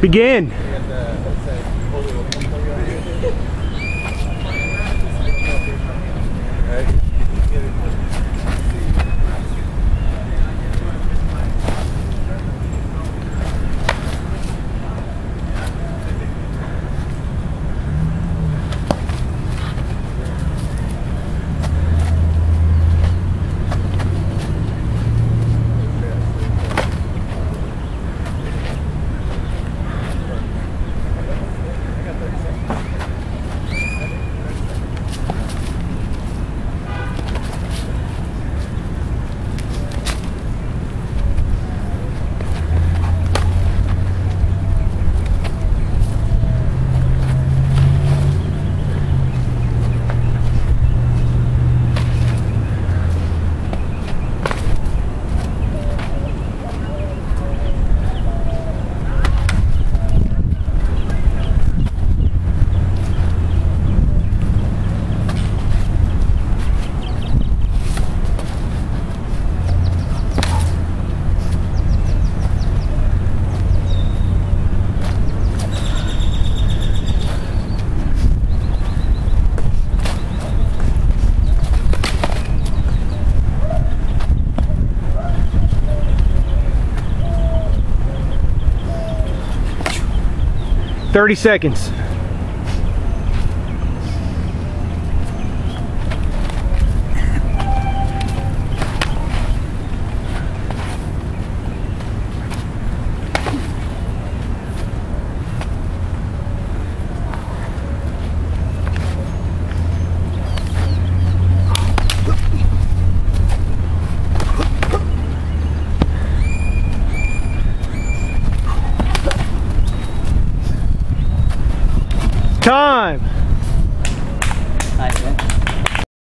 Begin. Thirty seconds. time.